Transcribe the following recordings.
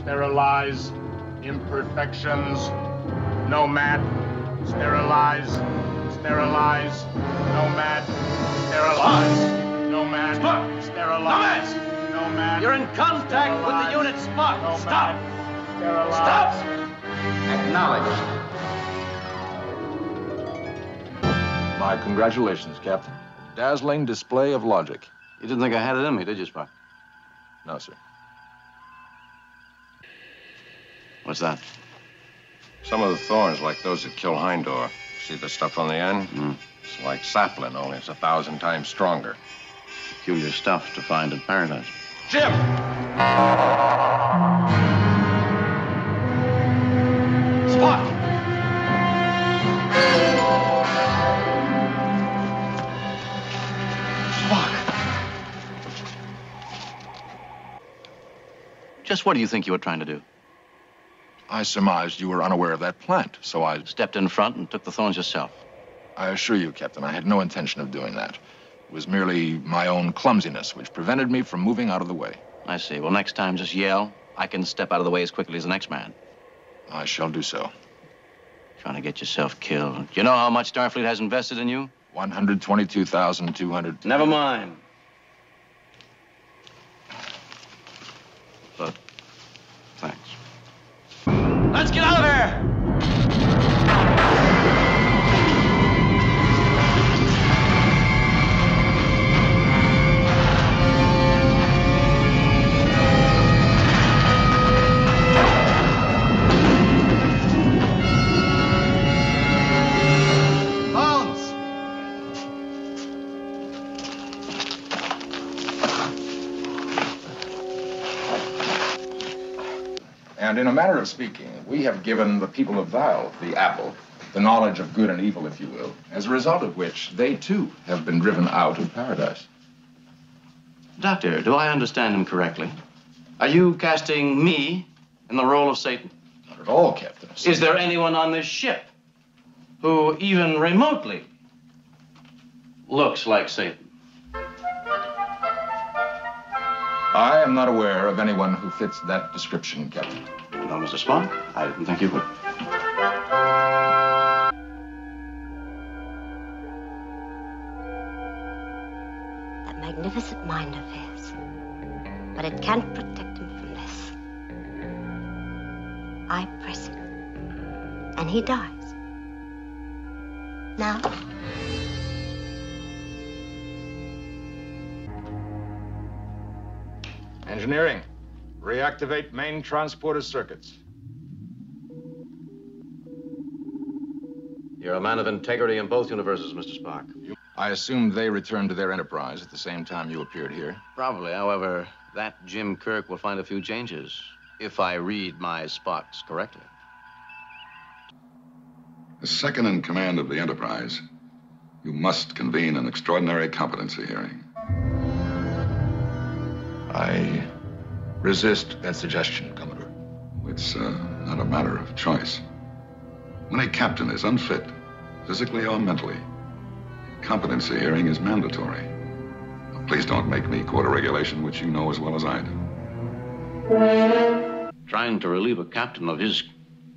sterilize imperfections. Nomad, sterilize, sterilize. Nomad, sterilize. Nomad, sterilize. Nomad. You're in contact with the unit Spock. Nomad, Stop. Sterilize. Stop. Acknowledged. My congratulations, Captain. Dazzling display of logic. You didn't think I had it in me, did you, Spock? No, sir. What's that? Some of the thorns, like those that kill Hendorff. See the stuff on the end? Mm. It's like saponin, only it's a thousand times stronger. Peculiar stuff to find in paradise. Jim! Spock. Just what do you think you were trying to do? I surmised you were unaware of that plant, so I. Stepped in front and took the thorns yourself. I assure you, Captain, I had no intention of doing that. It was merely my own clumsiness which prevented me from moving out of the way. I see. Well, next time, just yell. I can step out of the way as quickly as the next man. I shall do so. Trying to get yourself killed. Do you know how much Starfleet has invested in you? 122,200. Never mind. But, And in a manner of speaking, we have given the people of Vaal, the apple, the knowledge of good and evil, if you will, as a result of which they too have been driven out of paradise. Doctor, do I understand him correctly? Are you casting me in the role of Satan? Not at all, Captain. Is there anyone on this ship who even remotely looks like Satan? I am not aware of anyone who fits that description, Captain. No, Mr. Spock, I didn't think you would. That magnificent mind of his. But it can't protect him from this. I press it. And he dies. Now, Engineering, reactivate main transporter circuits. You're a man of integrity in both universes, Mr. Spock. I assumed they returned to their enterprise at the same time you appeared here. Probably, however, that Jim Kirk will find a few changes if I read my Spocks correctly. As second in command of the Enterprise, you must convene an extraordinary competency hearing. I resist that suggestion, Commodore. It's uh, not a matter of choice. When a captain is unfit, physically or mentally, competency hearing is mandatory. Now, please don't make me quote a regulation which you know as well as I do. Trying to relieve a captain of his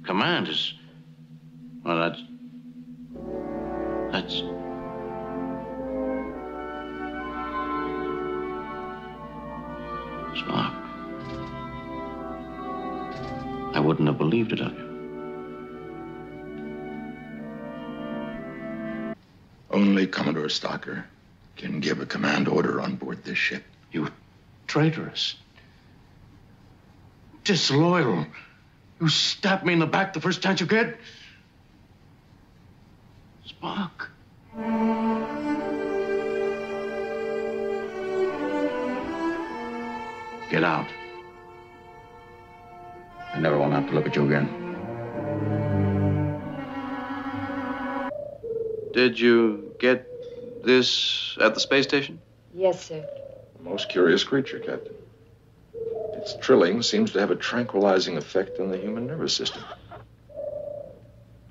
command is. Well, that's. That's. Wouldn't have believed it of you. Only Commodore Stocker can give a command order on board this ship. You traitorous. Disloyal. You stab me in the back the first chance you get. Spock. Get out. I never want to have to look at you again. Did you get this at the space station? Yes, sir. A most curious creature, Captain. Its trilling seems to have a tranquilizing effect on the human nervous system.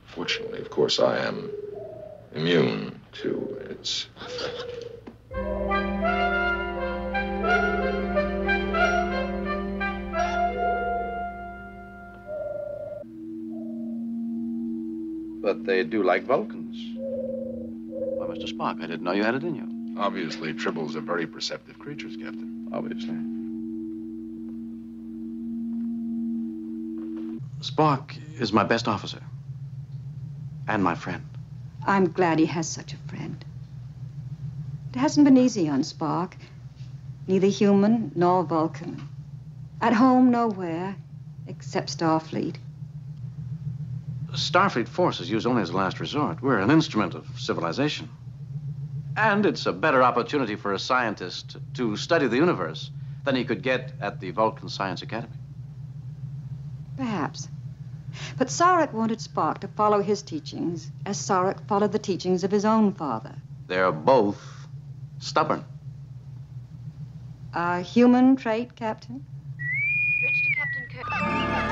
Fortunately, of course, I am immune to its effect. But they do like Vulcans. Why, Mr. Spock, I didn't know you had it in you. Obviously, Tribbles are very perceptive creatures, Captain. Obviously. Spock is my best officer. And my friend. I'm glad he has such a friend. It hasn't been easy on Spock. Neither human nor Vulcan. At home nowhere, except Starfleet. Starfleet force is used only as a last resort. We're an instrument of civilization. And it's a better opportunity for a scientist to study the universe than he could get at the Vulcan Science Academy. Perhaps. But Sarek wanted Spock to follow his teachings as Sarek followed the teachings of his own father. They're both stubborn. A human trait, Captain? Bridge to Captain Kirk.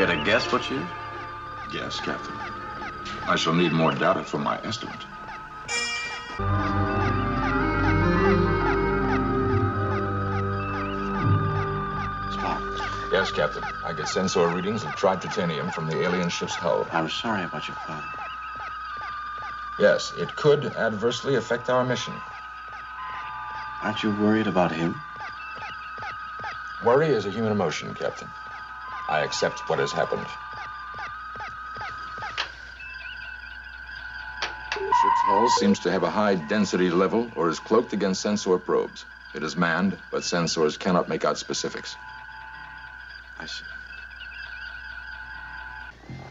Get a guess what she is? Yes, Captain. I shall need more data for my estimate. Spock, Yes, Captain. I get sensor readings of trititanium from the alien ship's hull. I'm sorry about your father. Yes, it could adversely affect our mission. Aren't you worried about him? Worry is a human emotion, Captain. I accept what has happened. The ship's hull seems to have a high density level or is cloaked against sensor probes. It is manned, but sensors cannot make out specifics. I see.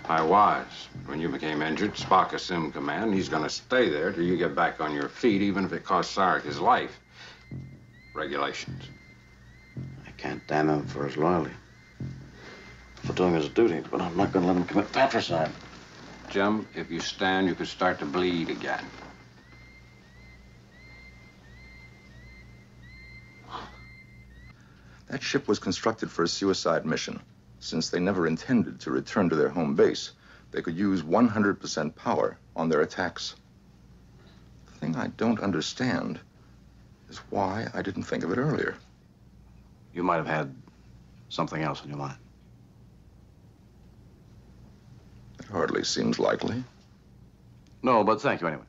I was. When you became injured, Spock assumed command. He's going to stay there till you get back on your feet, even if it costs Sarek his life. Regulations. I can't damn him for his loyalty. For doing his duty, but I'm not going to let him commit patricide. Jim, if you stand, you could start to bleed again. That ship was constructed for a suicide mission. Since they never intended to return to their home base, they could use 100% power on their attacks. The thing I don't understand is why I didn't think of it earlier. You might have had something else in your mind. It hardly seems likely. No, but thank you anyway.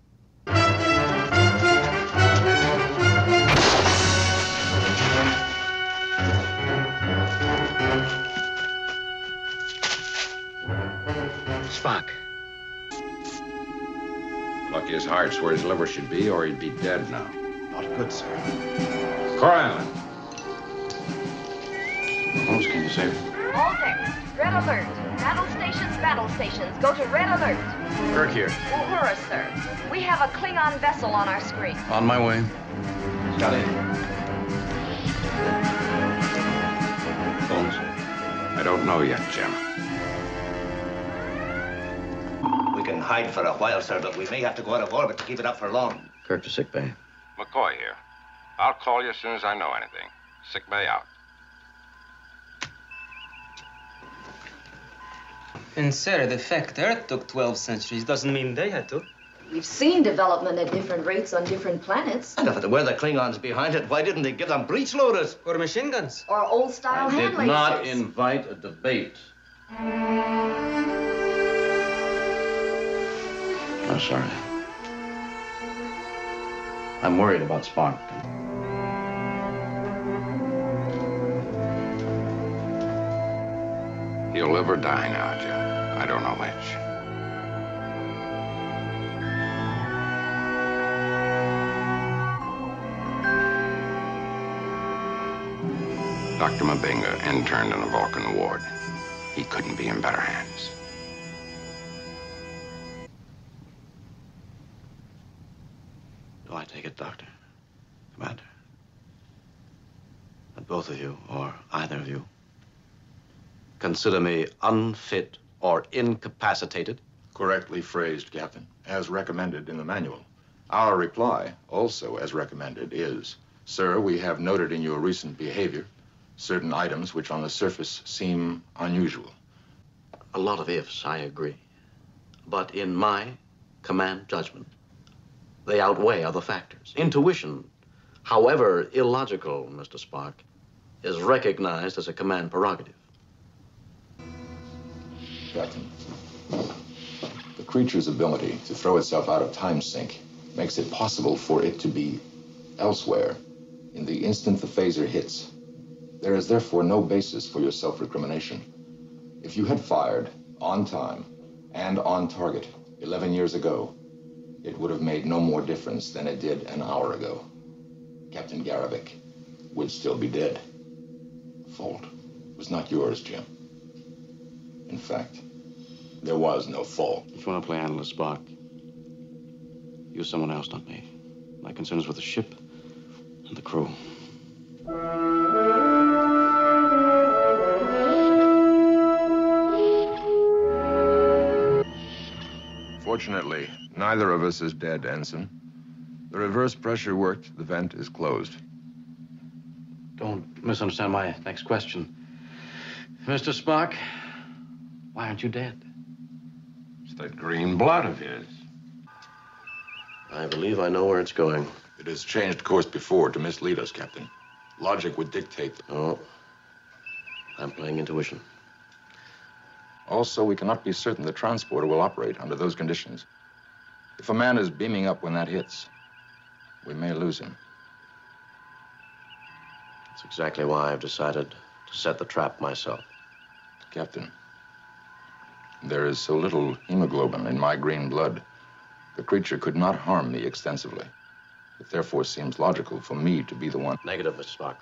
Spock. Lucky his heart's where his liver should be, or he'd be dead now. Not good, sir. Core Island. Holmes, can you save me? All decks, red alert. Battle stations, battle stations, go to red alert. Kirk here. Oh, Uhura, sir. We have a Klingon vessel on our screen. On my way. Scotty. Holmes. I don't know yet, Jim. We can hide for a while, sir, but we may have to go out of orbit to keep it up for long. Kirk to sick bay. McCoy here. I'll call you as soon as I know anything. Sick bay out. And sir, the fact Earth took 12 centuries doesn't mean they had to. We've seen development at different rates on different planets. And if there were the Klingons behind it, why didn't they give them breech loaders? Or machine guns. Or old style I hand did not invite a debate. I'm sorry. I'm worried about Spock. He'll live or die now, Jim. I don't know which. Dr. M'Benga interned in a Vulcan ward. He couldn't be in better hands. Do I take it, Doctor? Commander? That both of you, or consider me unfit or incapacitated? Correctly phrased, Captain, as recommended in the manual. Our reply, also as recommended, is Sir, we have noted in your recent behavior certain items which on the surface seem unusual. A lot of ifs, I agree. But in my command judgment, they outweigh other factors. Intuition, however illogical, Mr. Spock, is recognized as a command prerogative. Captain, the creature's ability to throw itself out of time sync makes it possible for it to be elsewhere in the instant the phaser hits. There is therefore no basis for your self-recrimination. If you had fired on time and on target 11 years ago, it would have made no more difference than it did an hour ago. Captain Garrovick would still be dead. Fault was not yours, Jim. In fact, there was no fault. If you want to play analyst, Spock, use someone else, not me. My concern is with the ship and the crew. Fortunately, neither of us is dead, Ensign. The reverse pressure worked. The vent is closed. Don't misunderstand my next question. Mr. Spock, why aren't you dead? It's that green blood of his. I believe I know where it's going. It has changed course before to mislead us, Captain. Logic would dictate. Oh, I'm playing intuition. Also, we cannot be certain the transporter will operate under those conditions. If a man is beaming up when that hits, we may lose him. That's exactly why I've decided to set the trap myself. Captain, there is so little hemoglobin in my green blood, the creature could not harm me extensively. It therefore seems logical for me to be the one. Negative, Mr. Spock.